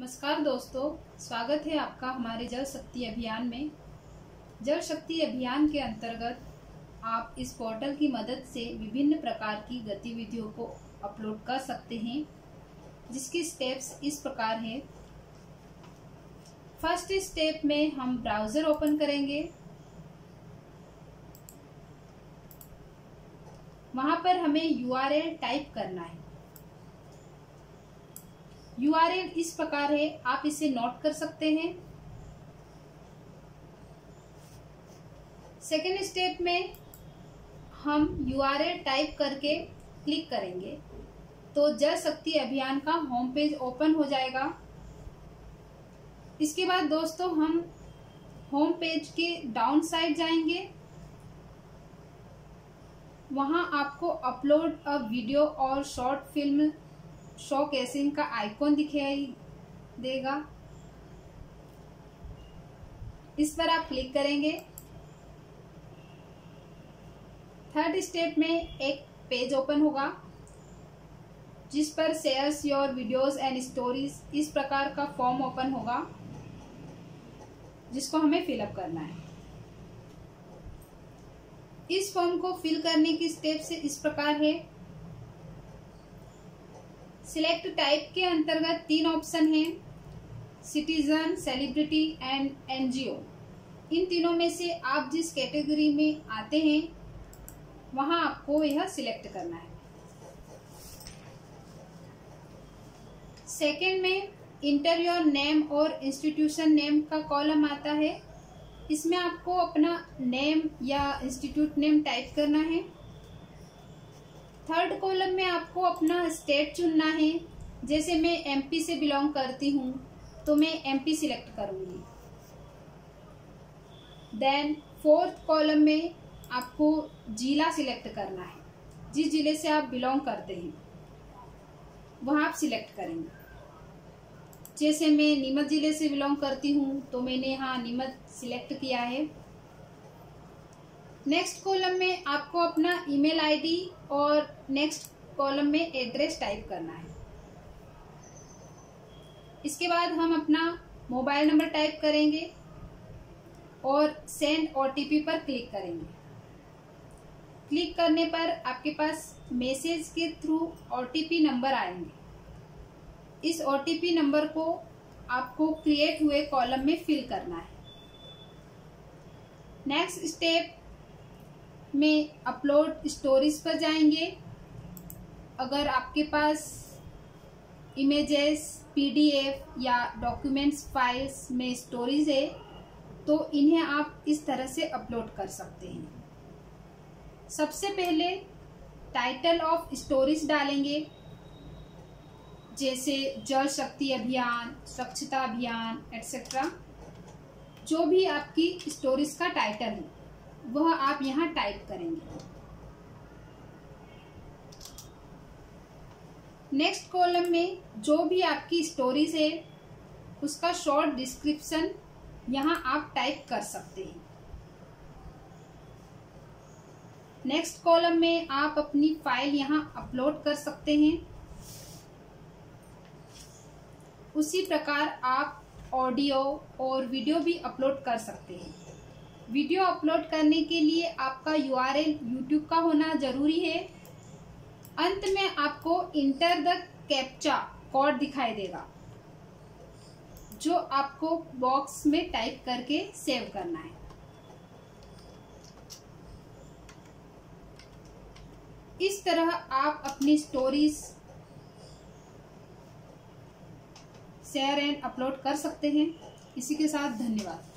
नमस्कार दोस्तों, स्वागत है आपका हमारे जल शक्ति अभियान में। जल शक्ति अभियान के अंतर्गत आप इस पोर्टल की मदद से विभिन्न प्रकार की गतिविधियों को अपलोड कर सकते हैं, जिसकी स्टेप्स इस प्रकार है। फ़र्स्ट स्टेप में हम ब्राउज़र ओपन करेंगे। वहाँ पर हमें यूआरएल टाइप करना है। यूआरएल इस प्रकार है, आप इसे नोट कर सकते हैं। सेकेंड स्टेप में हम यूआरएल टाइप करके क्लिक करेंगे। तो जल शक्ति अभियान का होम पेज ओपन हो जाएगा। इसके बाद दोस्तों हम होम पेज के डाउन साइड जाएँगे। वहाँ आपको अपलोड अ वीडियो और शॉर्ट फ़िल्म शो केसिंग का आइकॉन दिखाई देगा। इस पर आप क्लिक करेंगे। थर्ड स्टेप में एक पेज ओपन होगा, जिस पर shares, your videos and stories इस प्रकार का फॉर्म ओपन होगा, जिसको हमें फिलअप करना है। इस फॉर्म को फिल करने की स्टेप से इस प्रकार है। सिलेक्ट टाइप के अंतर्गत तीन ऑप्शन हैं सिटीजन सेलिब्रिटी एंड एनजीओ इन तीनों में से आप जिस कैटेगरी में आते हैं, वहाँ आपको यह सिलेक्ट करना है। सेकेंड में इंटर योर नेम और इंस्टीट्यूशन नेम का कॉलम आता है। इसमें आपको अपना नेम या इंस्टीट्यूट नेम टाइप करना है। थर्ड कॉलम में आपको अपना स्टेट चुनना है। जैसे मैं एमपी से बिलोंग करती हूँ तो मैं एमपी सिलेक्ट करूँगी। देन फोर्थ कॉलम में आपको जिला सिलेक्ट करना है। जिस ज़िले से आप बिलोंग करते हैं, वह आप सिलेक्ट करेंगे। जैसे मैं नीमच ज़िले से बिलोंग करती हूँ तो मैंने यहाँ नीमच सिलेक्ट किया है। नेक्स्ट कॉलम में आपको अपना ईमेल आईडी और नेक्स्ट कॉलम में एड्रेस टाइप करना है। इसके बाद हम अपना मोबाइल नंबर टाइप करेंगे और सेंड ओटीपी पर क्लिक करेंगे। क्लिक करने पर आपके पास मैसेज के थ्रू ओटीपी नंबर आएँगे। इस ओटीपी नंबर को आपको क्रिएट हुए कॉलम में फिल करना है। नेक्स्ट स्टेप में अपलोड स्टोरीज पर जाएँगे। अगर आपके पास इमेजेस पीडीएफ या डॉक्यूमेंट्स फाइल्स में स्टोरीज है तो इन्हें आप इस तरह से अपलोड कर सकते हैं। सबसे पहले टाइटल ऑफ़ स्टोरीज डालेंगे। जैसे जल शक्ति अभियान, स्वच्छता अभियान एटसेट्रा जो भी आपकी स्टोरीज का टाइटल है। वह आप यहाँ टाइप करेंगे। नेक्स्ट कॉलम में जो भी आपकी स्टोरीज है, उसका शॉर्ट डिस्क्रिप्शन यहाँ आप टाइप कर सकते हैं। नेक्स्ट कॉलम में आप अपनी फ़ाइल यहाँ अपलोड कर सकते हैं। उसी प्रकार आप ऑडियो और वीडियो भी अपलोड कर सकते हैं। वीडियो अपलोड करने के लिए आपका यू आर यूट्यूब का होना ज़रूरी है। अंत में आपको इंटर द कैप्चा कोड दिखाई देगा, जो आपको बॉक्स में टाइप करके सेव करना है। इस तरह आप अपनी स्टोरीज शेयर एंड अपलोड कर सकते हैं। इसी के साथ धन्यवाद।